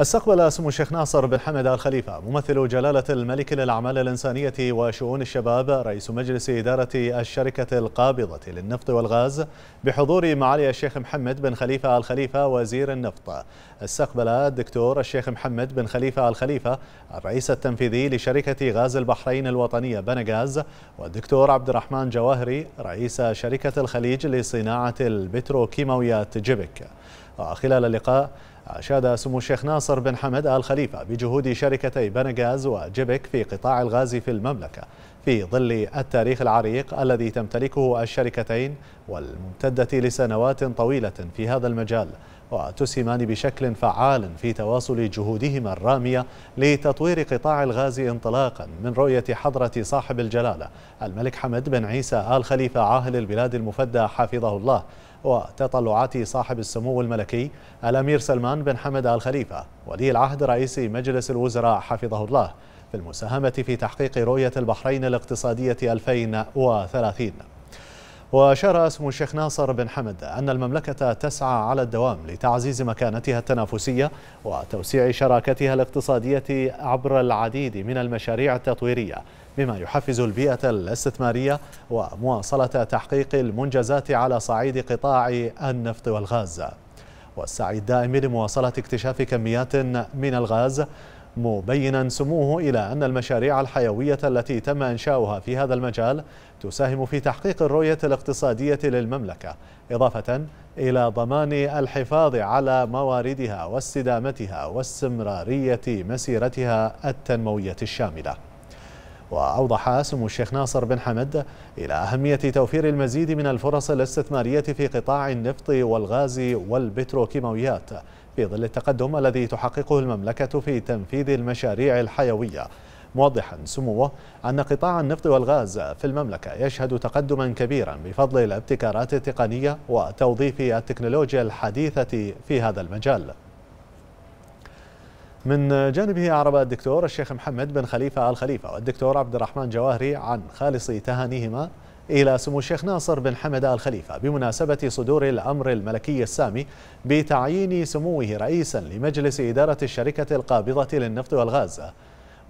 استقبل سمو الشيخ ناصر بن حمد آل خليفة ممثل جلالة الملك للأعمال الإنسانية وشؤون الشباب رئيس مجلس إدارة الشركة القابضة للنفط والغاز بحضور معالي الشيخ محمد بن خليفة آل خليفة وزير النفط. استقبل الدكتور الشيخ محمد بن خليفة آل خليفة الرئيس التنفيذي لشركة غاز البحرين الوطنية بنغاز والدكتور عبد الرحمن جواهري رئيس شركة الخليج لصناعة البتروكيماويات جيبك وخلال اللقاء أشاد سمو الشيخ ناصر بن حمد آل خليفة بجهود شركتي بنغاز وجبك في قطاع الغاز في المملكة في ظل التاريخ العريق الذي تمتلكه الشركتين والممتدة لسنوات طويلة في هذا المجال. وتسهمان بشكل فعال في تواصل جهودهما الرامية لتطوير قطاع الغاز انطلاقا من رؤية حضرة صاحب الجلالة الملك حمد بن عيسى آل خليفة عاهل البلاد المفدى حفظه الله وتطلعات صاحب السمو الملكي الأمير سلمان بن حمد آل خليفة ولي العهد رئيس مجلس الوزراء حفظه الله في المساهمة في تحقيق رؤية البحرين الاقتصادية 2030 وأشار سمو الشيخ ناصر بن حمد أن المملكة تسعى على الدوام لتعزيز مكانتها التنافسية وتوسيع شراكتها الاقتصادية عبر العديد من المشاريع التطويرية بما يحفز البيئة الاستثمارية ومواصلة تحقيق المنجزات على صعيد قطاع النفط والغاز. والسعي الدائم لمواصلة اكتشاف كميات من الغاز مبينا سموه إلى أن المشاريع الحيوية التي تم إنشاؤها في هذا المجال تساهم في تحقيق الرؤية الاقتصادية للمملكة إضافة إلى ضمان الحفاظ على مواردها واستدامتها واستمرارية مسيرتها التنموية الشاملة. وأوضح سمو الشيخ ناصر بن حمد إلى أهمية توفير المزيد من الفرص الاستثمارية في قطاع النفط والغاز والبتروكيماويات في ظل التقدم الذي تحققه المملكة في تنفيذ المشاريع الحيوية. موضحا سموه أن قطاع النفط والغاز في المملكة يشهد تقدما كبيرا بفضل الابتكارات التقنية وتوظيف التكنولوجيا الحديثة في هذا المجال. من جانبه أعرب الدكتور الشيخ محمد بن خليفة آل خليفة والدكتور عبد الرحمن جواهري عن خالص تهانيهما إلى سمو الشيخ ناصر بن حمد آل خليفة بمناسبة صدور الأمر الملكي السامي بتعيين سموه رئيسا لمجلس إدارة الشركة القابضة للنفط والغاز.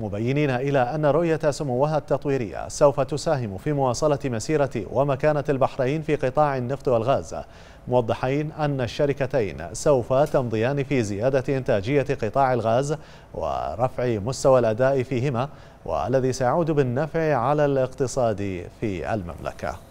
مبينين إلى أن رؤية سموها التطويرية سوف تساهم في مواصلة مسيرة ومكانة البحرين في قطاع النفط والغاز. موضحين أن الشركتين سوف تمضيان في زيادة إنتاجية قطاع الغاز ورفع مستوى الأداء فيهما والذي سيعود بالنفع على الاقتصاد في المملكة.